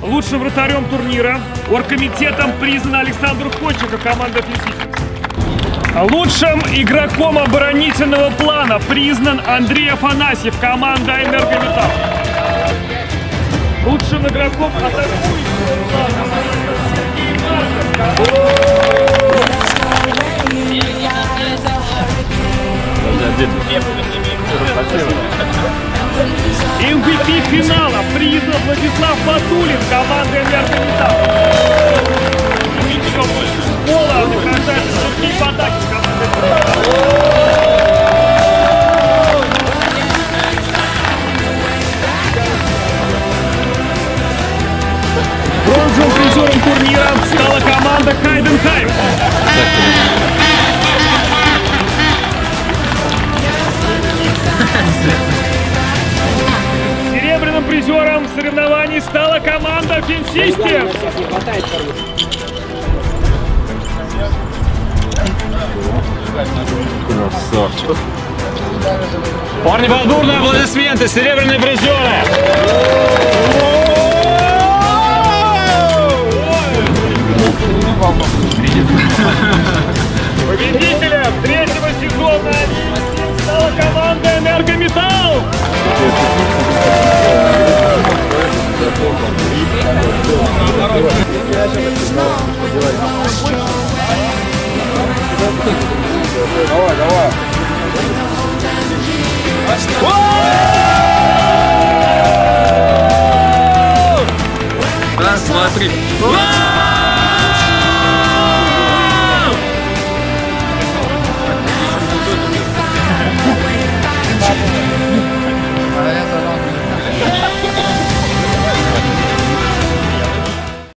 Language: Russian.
Лучшим вратарем турнира оргкомитетом признан Александр Ходченко, команда Финсити. Лучшим игроком оборонительного плана признан Андрей Афанасьев, команда Энергометалл. Лучшим игроком атакующего плана Сергей Марков, MVP финала признан Владислав Батулин, команда Энергометалл. Пола награждается другие в атаке команды Бронзовым призером турнира стала команда Хайденхайм. Призером соревнований стала команда Финсистер. Красавчик. Парни, подборные аплодисменты, серебряные призеры. Победителем третьего сезона Давай, давай. Раз, два, три.